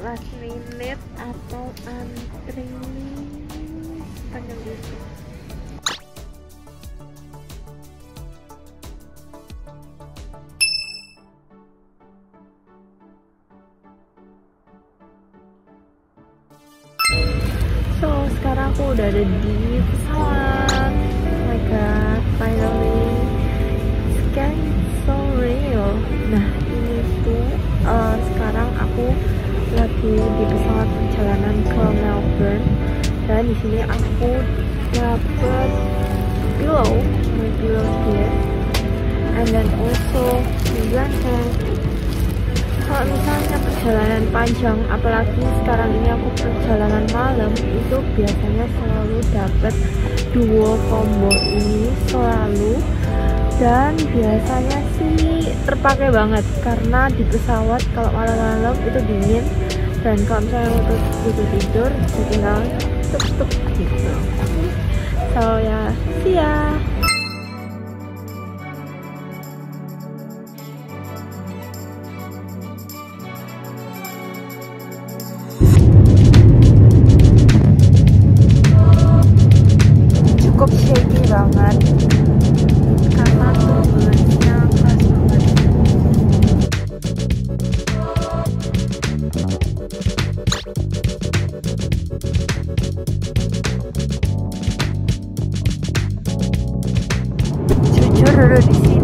last minute atau antri? Panjang so sekarang aku udah ada di pesawat. Oh my god finally. Scan so real. Nah ini tuh uh, sekarang aku lagi di pesawat perjalanan ke Melbourne. Dan di sini aku dapat pillow my pillow here. And then also blanket kalau misalnya perjalanan panjang apalagi sekarang ini aku perjalanan malam itu biasanya selalu dapat duo combo ini selalu dan biasanya sih terpakai banget karena di pesawat kalau malam-malam itu dingin dan kalau misalnya untuk tidur tidur tinggal tuk gitu. So ya see ya Curtis.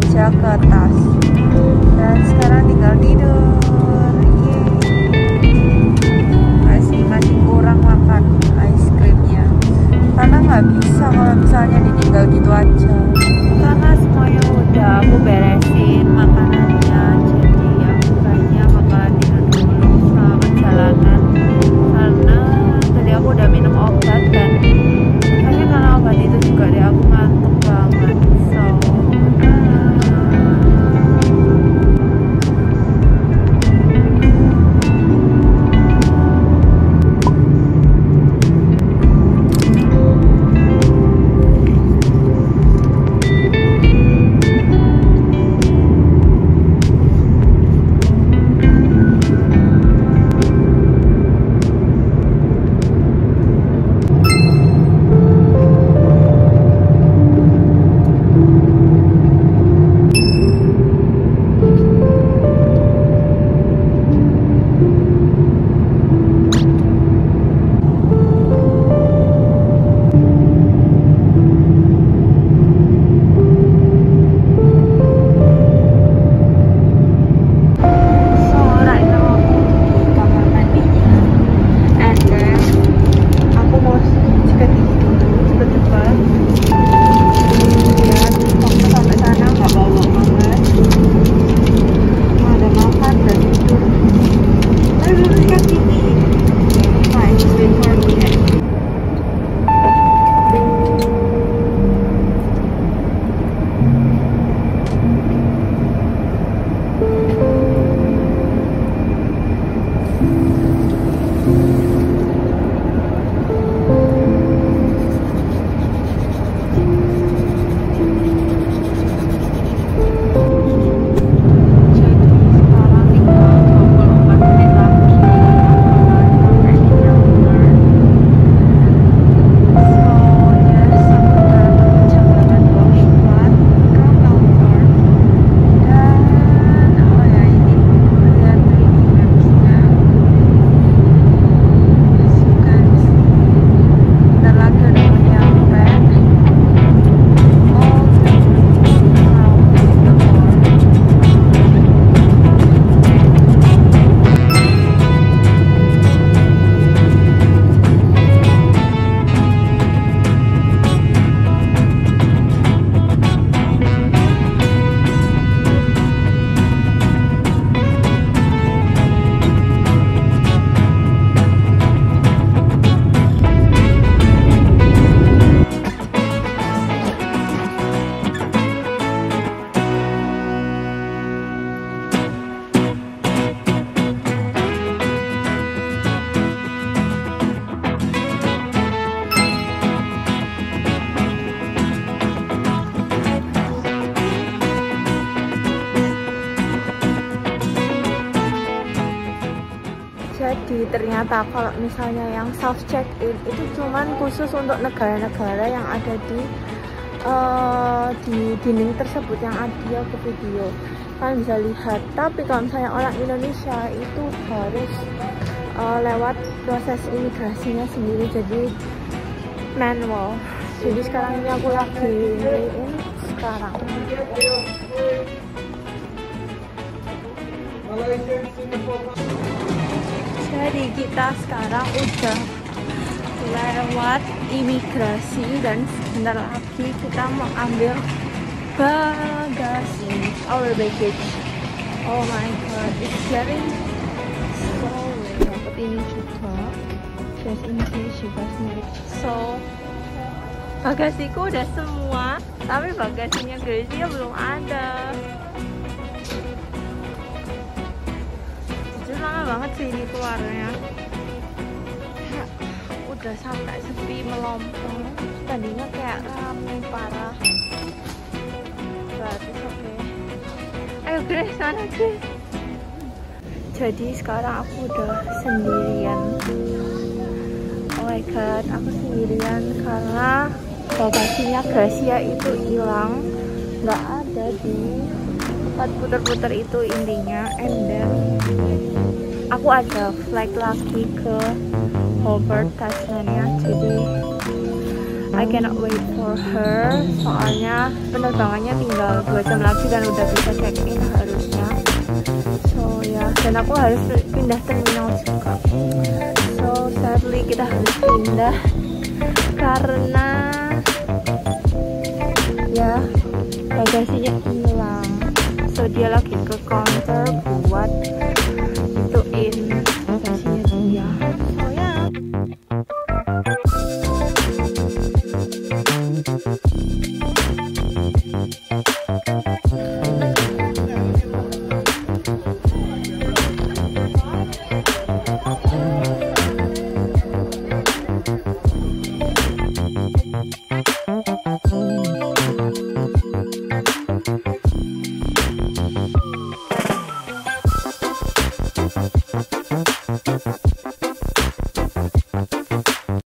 Чакота. Ternyata kalau misalnya yang self check in itu cuman khusus untuk negara-negara yang ada di uh, di dinding tersebut yang ada aku video. Kalian bisa lihat. Tapi kalau misalnya orang Indonesia itu harus uh, lewat proses imigrasinya sendiri jadi manual. Jadi sekarang ini aku lagi ini sekarang jadi kita sekarang udah lewat imigrasi dan sebentar lagi kita mau ambil bagasi our baggage. Oh my god it's getting so dapat ini juga. Just in case you guys need so bagasiku udah semua tapi bagasinya Gracia belum ada ini keluarnya udah sampai sepi melompong. Tadinya kayak ramai parah. Berarti oke ayo Grace sana Grace. Jadi sekarang aku udah sendirian. Oh my god aku sendirian karena bagasinya Gracia itu hilang. Nggak ada di tempat putar-putar itu intinya. And then aku ada flight lagi ke Hobart, Tasmania jadi I cannot wait for her. Soalnya penerbangannya tinggal 2 jam lagi dan udah bisa check in harusnya. So ya. Yeah. dan aku harus pindah terminal juga. So sadly kita harus pindah karena ya bagasinya hilang. So dia lagi ke counter buat